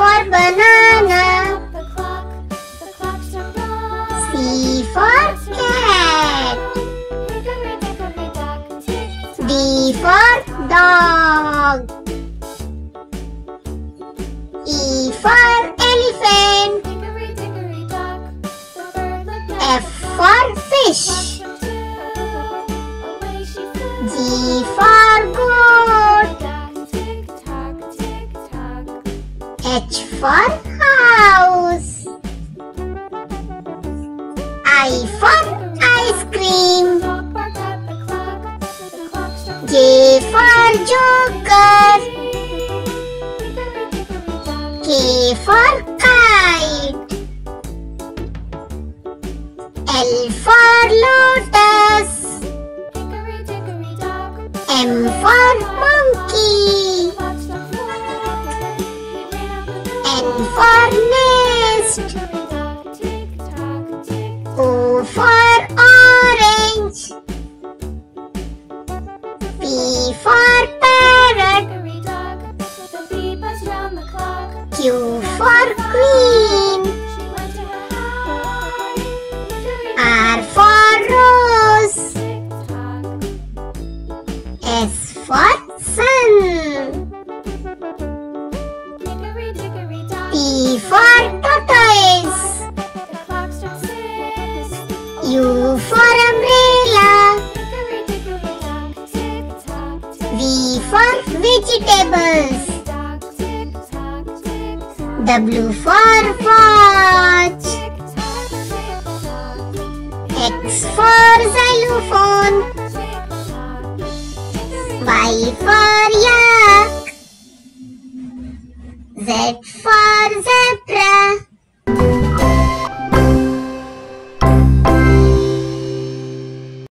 for banana. C for cat. For dog. E for elephant. F for fish. G for goose. H for house. I for ice cream. J for joker. K for kite. L for lotus. M for N for nest. O for orange. P for parrot. Q for queen. R for rose. S for sun. T for tortoise. The clock struck six. U for umbrella. Hickory dickory dock. Tick tock, tick V for vegetables. tock, tick tock. W for watch. Tick tock, tick tock. X for xylophone. Y for Zé for zebra.